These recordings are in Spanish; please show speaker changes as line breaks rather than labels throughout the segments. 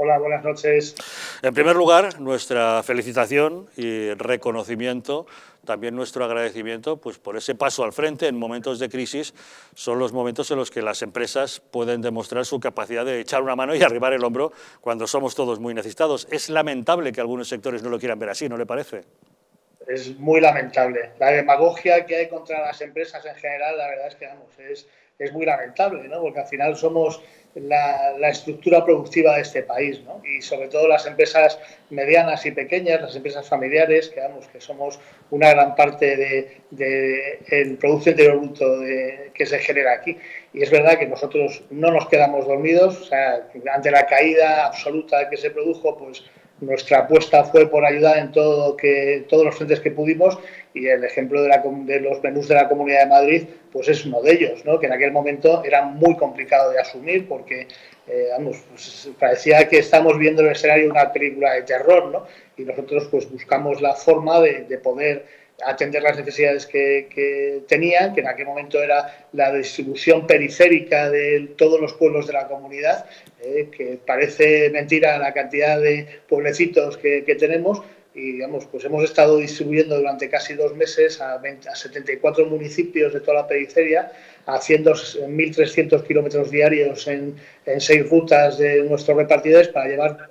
Hola, buenas noches.
En primer lugar, nuestra felicitación y reconocimiento, también nuestro agradecimiento pues, por ese paso al frente en momentos de crisis. Son los momentos en los que las empresas pueden demostrar su capacidad de echar una mano y arribar el hombro cuando somos todos muy necesitados. Es lamentable que algunos sectores no lo quieran ver así, ¿no le parece?
Es muy lamentable. La demagogia que hay contra las empresas en general, la verdad es que vamos, es, es muy lamentable, ¿no? porque al final somos la, estructura productiva de este país, ¿no? y sobre todo las empresas medianas y pequeñas, las empresas familiares, que, que somos una gran parte del de, el Producto Interior Bruto que se genera aquí. Y es verdad que nosotros no nos quedamos dormidos, o sea, ante la caída absoluta que se produjo, pues nuestra apuesta fue por ayudar en todo que, todos los frentes que pudimos y el ejemplo de, la, de, los menús de la Comunidad de Madrid pues es uno de ellos, ¿no? que en aquel momento era muy complicado de asumir porque eh, vamos, pues, parecía que estamos viendo el escenario una película de terror ¿no? y nosotros pues buscamos la forma de poder atender las necesidades que, tenían, que en aquel momento era la distribución periférica de todos los pueblos de la comunidad, eh, que parece mentira la cantidad de pueblecitos que, tenemos, y digamos, pues hemos estado distribuyendo durante casi dos meses a, 74 municipios de toda la periferia, haciendo 1.300 kilómetros diarios en, en seis rutas de nuestros repartidores para llevar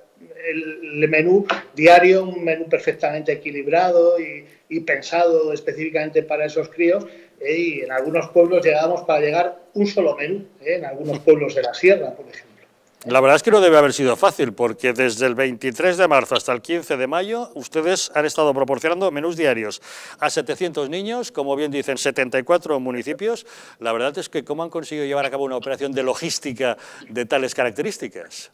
el menú diario, un menú perfectamente equilibrado y, pensado específicamente para esos críos. Eh, y en algunos pueblos llegábamos para llegar un solo menú, eh, en algunos pueblos de la sierra, por ejemplo.
La verdad es que no debe haber sido fácil, porque desde el 23 de marzo hasta el 15 de mayo, ustedes han estado proporcionando menús diarios a 700 niños, como bien dicen, 74 municipios. La verdad es que, ¿cómo han conseguido llevar a cabo una operación de logística de tales características?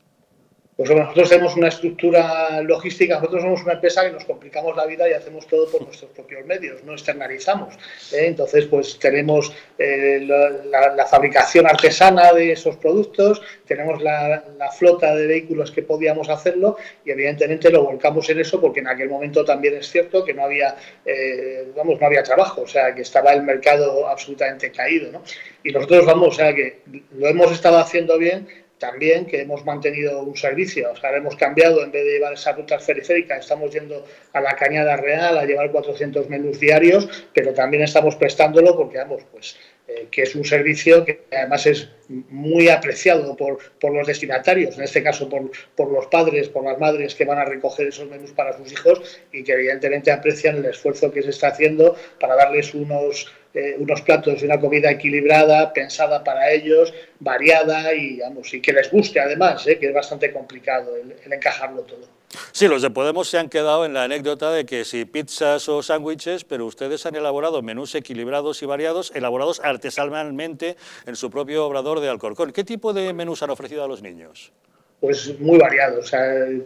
Pues nosotros tenemos una estructura logística, nosotros somos una empresa que nos complicamos la vida y hacemos todo por nuestros propios medios, no externalizamos. ¿eh? Entonces, pues tenemos eh, la, fabricación artesana de esos productos, tenemos la, flota de vehículos que podíamos hacerlo y evidentemente lo volcamos en eso porque en aquel momento también es cierto que no había, eh, vamos, no había trabajo, o sea, que estaba el mercado absolutamente caído. ¿no? Y nosotros, vamos, o sea, que lo hemos estado haciendo bien también que hemos mantenido un servicio, o sea, hemos cambiado, en vez de llevar esas rutas periféricas, estamos yendo a la Cañada Real a llevar 400 menús diarios, pero también estamos prestándolo porque, vamos, pues eh, que es un servicio que además es muy apreciado por, por los destinatarios, en este caso por, por, los padres, por las madres que van a recoger esos menús para sus hijos y que evidentemente aprecian el esfuerzo que se está haciendo para darles unos, eh, unos platos y una comida equilibrada, pensada para ellos, variada y, vamos, y que les guste además, eh, que es bastante complicado el encajarlo todo.
Sí, los de Podemos se han quedado en la anécdota de que si pizzas o sándwiches, pero ustedes han elaborado menús equilibrados y variados, elaborados artesanalmente en su propio obrador de Alcorcón. ¿Qué tipo de menús han ofrecido a los niños?
Pues muy variados,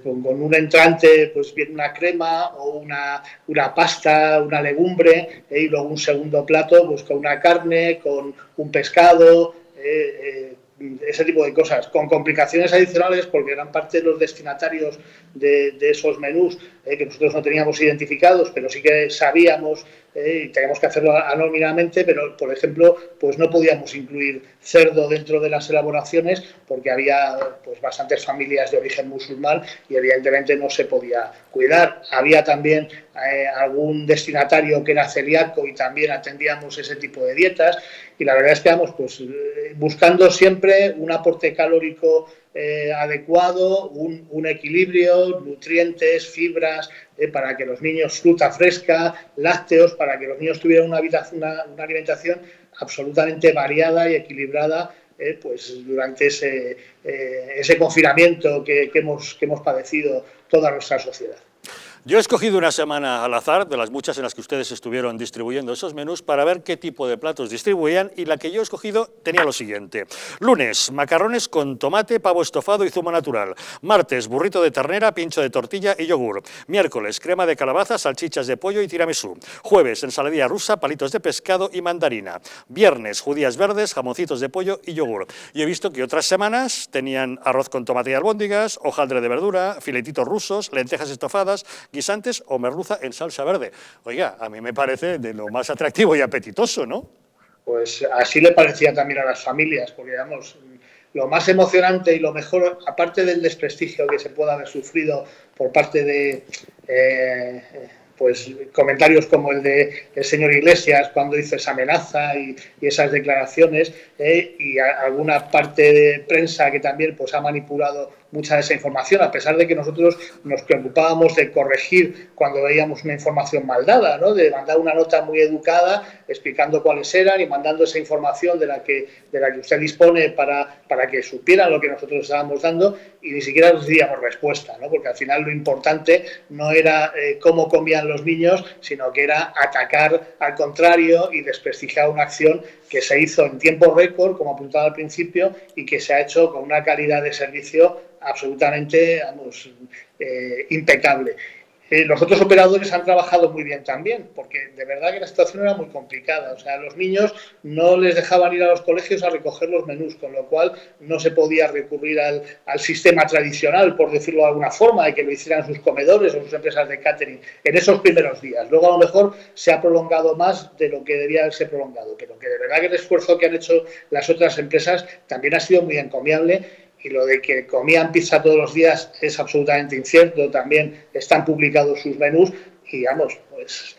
con, un entrante, pues bien una crema o una, una pasta, una legumbre, eh, y luego un segundo plato, pues con una carne, con un pescado, eh, eh, ese tipo de cosas, con complicaciones adicionales porque gran parte de los destinatarios de, esos menús que nosotros no teníamos identificados, pero sí que sabíamos eh, y teníamos que hacerlo anónimamente, pero por ejemplo, pues no podíamos incluir cerdo dentro de las elaboraciones porque había pues bastantes familias de origen musulmán y evidentemente no se podía cuidar. Había también eh, algún destinatario que era celíaco y también atendíamos ese tipo de dietas y la verdad es que vamos pues buscando siempre un aporte calórico eh, adecuado, un, equilibrio, nutrientes, fibras, eh, para que los niños, fruta fresca, lácteos, para que los niños tuvieran una, una, alimentación absolutamente variada y equilibrada eh, pues durante ese, ese confinamiento que hemos padecido toda nuestra sociedad.
Yo he escogido una semana al azar, de las muchas en las que ustedes estuvieron distribuyendo esos menús, para ver qué tipo de platos distribuían, y la que yo he escogido tenía lo siguiente. Lunes, macarrones con tomate, pavo estofado y zumo natural. Martes, burrito de ternera, pincho de tortilla y yogur. Miércoles, crema de calabaza, salchichas de pollo y tiramisú. Jueves, ensaladilla rusa, palitos de pescado y mandarina. Viernes, judías verdes, jamoncitos de pollo y yogur. Y he visto que otras semanas tenían arroz con tomate y albóndigas, hojaldre de verdura, filetitos rusos, lentejas estofadas, o merluza en salsa verde. Oiga, a mí me parece de lo más atractivo y apetitoso, ¿no?
Pues así le parecía también a las familias, porque digamos, lo más emocionante y lo mejor, aparte del desprestigio que se pueda haber sufrido por parte de eh, pues comentarios como el de el señor Iglesias cuando hizo esa amenaza y, esas declaraciones eh, y alguna parte de prensa que también pues ha manipulado mucha de esa información, a pesar de que nosotros nos preocupábamos de corregir cuando veíamos una información mal dada, de mandar una nota muy educada explicando cuáles eran y mandando esa información de la que, de la que usted dispone para, para que supieran lo que nosotros estábamos dando y ni siquiera recibíamos respuesta, ¿no? porque al final lo importante no era eh, cómo comían los niños, sino que era atacar al contrario y desprestigiar una acción que se hizo en tiempo récord, como apuntaba al principio, y que se ha hecho con una calidad de servicio absolutamente eh, impecable. Eh, los otros operadores han trabajado muy bien también, porque de verdad que la situación era muy complicada. O sea, los niños no les dejaban ir a los colegios a recoger los menús, con lo cual no se podía recurrir al, al sistema tradicional, por decirlo de alguna forma, de que lo hicieran sus comedores o sus empresas de catering en esos primeros días. Luego, a lo mejor, se ha prolongado más de lo que debía haberse prolongado, pero que de verdad que el esfuerzo que han hecho las otras empresas también ha sido muy encomiable y lo de que comían pizza todos los días es absolutamente incierto. También están publicados sus menús y, vamos, pues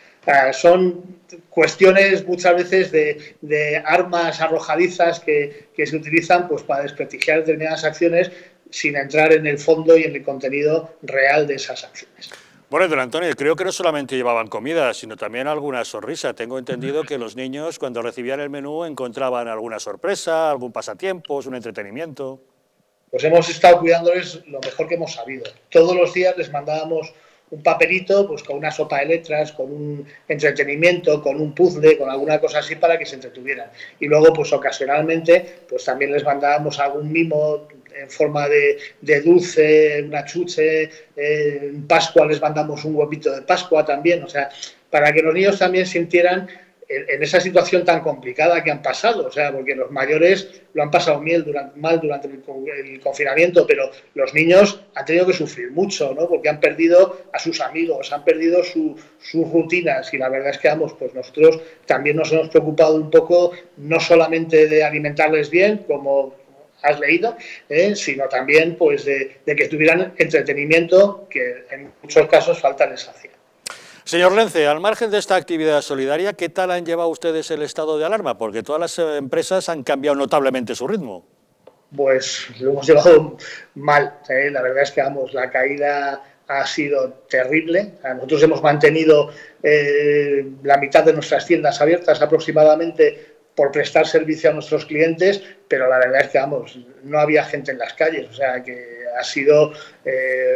son cuestiones muchas veces de, armas arrojadizas que, se utilizan pues, para desprestigiar determinadas acciones sin entrar en el fondo y en el contenido real de esas acciones.
Bueno, don Antonio, creo que no solamente llevaban comida, sino también alguna sonrisa. Tengo entendido que los niños cuando recibían el menú encontraban alguna sorpresa, algún pasatiempo, un entretenimiento
pues hemos estado cuidándoles lo mejor que hemos sabido. Todos los días les mandábamos un papelito pues con una sopa de letras, con un entretenimiento, con un puzzle, con alguna cosa así para que se entretuvieran. Y luego pues ocasionalmente pues también les mandábamos algún mimo en forma de, dulce, una chuche, en Pascua les mandamos un huevito de Pascua también, o sea, para que los niños también sintieran en, esa situación tan complicada que han pasado, o sea, porque los mayores lo han pasado mal durante, el, confinamiento, pero los niños han tenido que sufrir mucho, ¿no? Porque han perdido a sus amigos, han perdido sus rutinas y la verdad es que, vamos, pues nosotros también nos hemos preocupado un poco no solamente de alimentarles bien, como has leído, ¿eh? sino también pues de, de, que tuvieran entretenimiento que en muchos casos falta les hacía.
Señor Lence, al margen de esta actividad solidaria, ¿qué tal han llevado ustedes el estado de alarma? Porque todas las eh, empresas han cambiado notablemente su ritmo.
Pues lo hemos llevado mal. ¿eh? La verdad es que, vamos, la caída ha sido terrible. Nosotros hemos mantenido eh, la mitad de nuestras tiendas abiertas aproximadamente por prestar servicio a nuestros clientes, pero la verdad es que, vamos, no había gente en las calles. O sea, que ha sido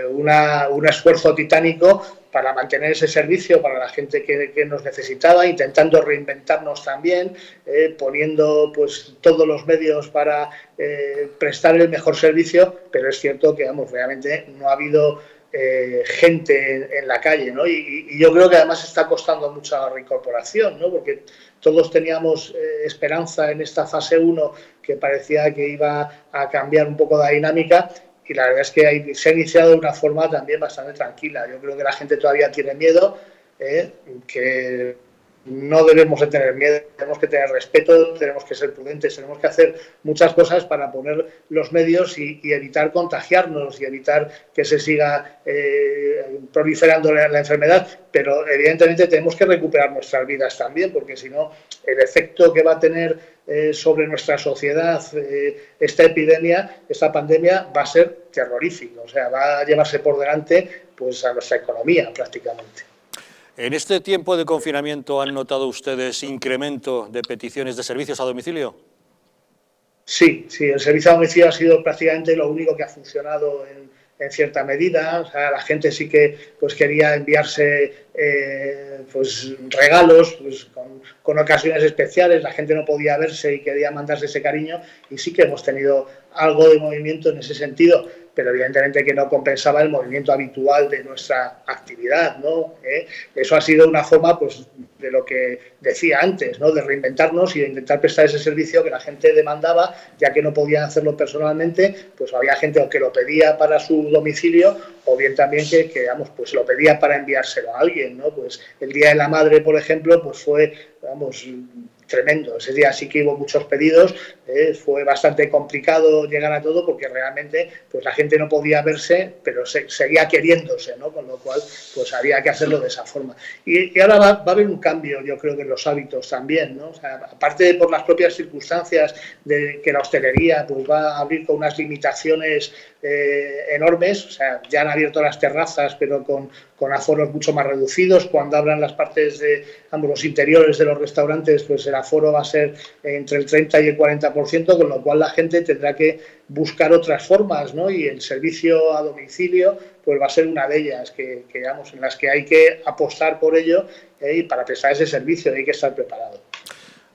un esfuerzo titánico para mantener ese servicio para la gente que, nos necesitaba, intentando reinventarnos también, eh, poniendo pues todos los medios para eh, prestar el mejor servicio, pero es cierto que vamos, realmente no ha habido eh, gente en, la calle, ¿no? Y, yo creo que además está costando mucha reincorporación, ¿no? Porque todos teníamos esperanza en esta fase 1 que parecía que iba a cambiar un poco la dinámica y la verdad es que se ha iniciado de una forma también bastante tranquila. Yo creo que la gente todavía tiene miedo, ¿eh? que no debemos de tener miedo, tenemos que tener respeto, tenemos que ser prudentes, tenemos que hacer muchas cosas para poner los medios y, evitar contagiarnos y evitar que se siga eh, proliferando la, enfermedad, pero evidentemente tenemos que recuperar nuestras vidas también, porque si no, el efecto que va a tener eh, sobre nuestra sociedad eh, esta epidemia, esta pandemia, va a ser terrorífico, o sea, va a llevarse por delante pues, a nuestra economía prácticamente.
¿En este tiempo de confinamiento han notado ustedes incremento de peticiones de servicios a domicilio?
Sí, sí, el servicio a domicilio ha sido prácticamente lo único que ha funcionado en, cierta medida. O sea, la gente sí que pues, quería enviarse eh, pues, regalos pues, con, con, ocasiones especiales. La gente no podía verse y quería mandarse ese cariño y sí que hemos tenido algo de movimiento en ese sentido pero evidentemente que no compensaba el movimiento habitual de nuestra actividad, ¿no? ¿Eh? Eso ha sido una forma, pues, de lo que decía antes, ¿no? De reinventarnos y de intentar prestar ese servicio que la gente demandaba, ya que no podían hacerlo personalmente, pues había gente que lo pedía para su domicilio o bien también que, que pues lo pedía para enviárselo a alguien, ¿no? Pues el Día de la Madre, por ejemplo, pues fue, vamos, tremendo. Ese día sí que hubo muchos pedidos, eh, fue bastante complicado llegar a todo porque realmente pues la gente no podía verse, pero seguía queriéndose, ¿no? Con lo cual pues había que hacerlo de esa forma. Y, ahora va, a haber un cambio, yo creo que en los hábitos también, ¿no? aparte de por las propias circunstancias de que la hostelería pues va a abrir con unas limitaciones eh, enormes, o sea, ya han abierto las terrazas, pero con, con aforos mucho más reducidos. Cuando abran las partes de ambos los interiores de los restaurantes, pues el aforo va a ser entre el 30 y el 40%, con lo cual la gente tendrá que buscar otras formas, ¿no? Y el servicio a domicilio, pues va a ser una de ellas, que, en las que hay que apostar por ello ¿eh? y para prestar ese servicio hay que estar preparado.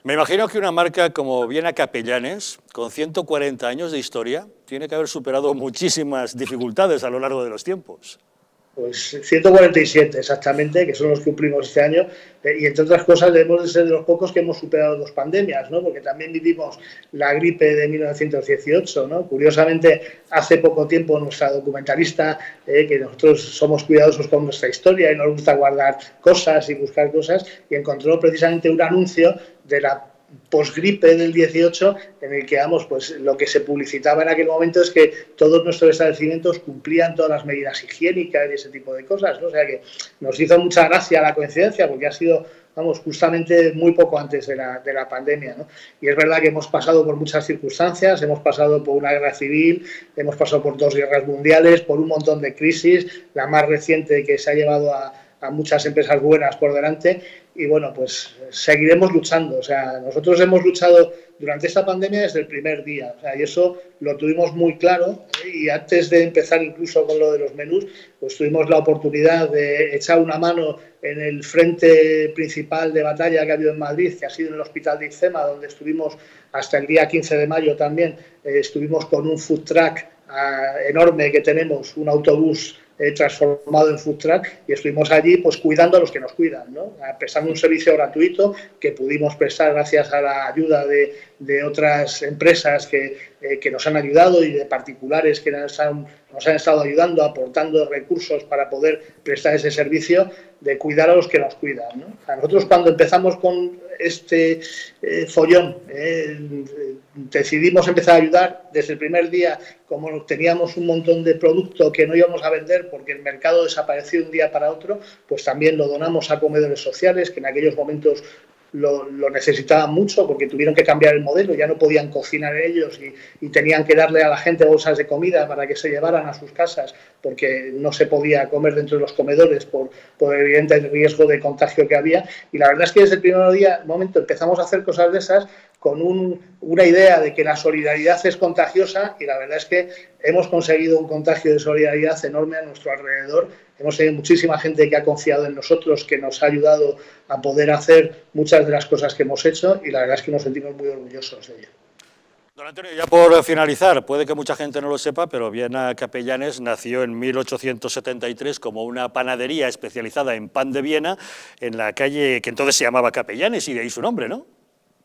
Me imagino que una marca como Viena Capellanes, con 140 años de historia, tiene que haber superado muchísimas dificultades a lo largo de los tiempos.
Pues 147 exactamente, que son los que cumplimos este año, eh, y entre otras cosas debemos de ser de los pocos que hemos superado dos pandemias, ¿no? porque también vivimos la gripe de 1918. ¿no? Curiosamente, hace poco tiempo nuestra documentalista, eh, que nosotros somos cuidadosos con nuestra historia y nos gusta guardar cosas y buscar cosas, y encontró precisamente un anuncio de la posgripe del 18 en el que vamos, pues lo que se publicitaba en aquel momento es que todos nuestros establecimientos cumplían todas las medidas higiénicas y ese tipo de cosas, ¿no? O sea que nos hizo mucha gracia la coincidencia porque ha sido, vamos, justamente muy poco antes de la, de la pandemia, ¿no? Y es verdad que hemos pasado por muchas circunstancias, hemos pasado por una guerra civil, hemos pasado por dos guerras mundiales, por un montón de crisis, la más reciente que se ha llevado a a muchas empresas buenas por delante y bueno, pues seguiremos luchando. O sea, nosotros hemos luchado durante esta pandemia desde el primer día. O sea, y eso lo tuvimos muy claro y antes de empezar incluso con lo de los menús, pues tuvimos la oportunidad de echar una mano en el frente principal de batalla que ha habido en Madrid, que ha sido en el Hospital de Ixema, donde estuvimos hasta el día 15 de mayo también, eh, estuvimos con un food truck ah, enorme que tenemos, un autobús eh, transformado en food y estuvimos allí pues cuidando a los que nos cuidan, ¿no? prestando un servicio gratuito que pudimos prestar gracias a la ayuda de, de otras empresas que, eh, que, nos han ayudado y de particulares que nos han, nos han estado ayudando, aportando recursos para poder prestar ese servicio de cuidar a los que nos cuidan. ¿no? nosotros cuando empezamos con este eh, follón, decidimos empezar a ayudar desde el primer día, como teníamos un montón de producto que no íbamos a vender porque el mercado desapareció un día para otro, pues también lo donamos a comedores sociales, que en aquellos momentos lo, necesitaban mucho porque tuvieron que cambiar el modelo, ya no podían cocinar ellos y, tenían que darle a la gente bolsas de comida para que se llevaran a sus casas porque no se podía comer dentro de los comedores por, el evidente riesgo de contagio que había. Y la verdad es que desde el primer día, momento empezamos a hacer cosas de esas con una idea de que la solidaridad es contagiosa y la verdad es que hemos conseguido un contagio de solidaridad enorme a nuestro alrededor. Hemos tenido muchísima gente que ha confiado en nosotros, que nos ha ayudado a poder hacer muchas de las cosas que hemos hecho y la verdad es que nos sentimos muy orgullosos de ello.
Don Antonio, ya por finalizar, puede que mucha gente no lo sepa, pero Viena Capellanes nació en 1873 como una panadería especializada en pan de Viena en la calle que entonces se llamaba Capellanes y de ahí su nombre, ¿no?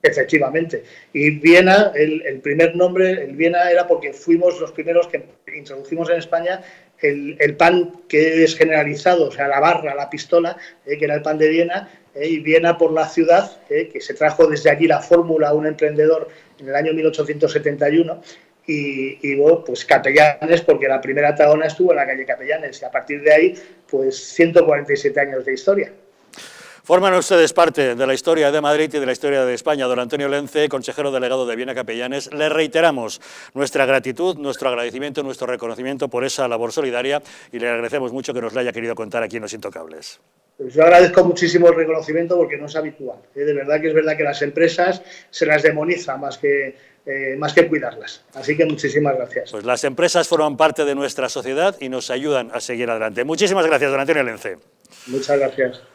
Efectivamente. Y Viena, el, primer nombre, el Viena era porque fuimos los primeros que introducimos en España el, pan que es generalizado, o sea, la barra, la pistola, eh, que era el pan de Viena, eh, y Viena por la ciudad, eh, que se trajo desde allí la fórmula a un emprendedor en el año 1871. Y, y bueno, pues Capellanes, porque la primera taona estuvo en la calle Capellanes, y a partir de ahí, pues 147 años de historia.
Forman ustedes parte de la historia de Madrid y de la historia de España. Don Antonio Lence, consejero delegado de Viena Capellanes, le reiteramos nuestra gratitud, nuestro agradecimiento, nuestro reconocimiento por esa labor solidaria y le agradecemos mucho que nos la haya querido contar aquí en Los Intocables.
Pues yo agradezco muchísimo el reconocimiento porque no es habitual. ¿eh? De verdad que es verdad que las empresas se las demoniza más que, eh, más que cuidarlas. Así que muchísimas gracias.
Pues las empresas forman parte de nuestra sociedad y nos ayudan a seguir adelante. Muchísimas gracias, don Antonio Lence.
Muchas gracias.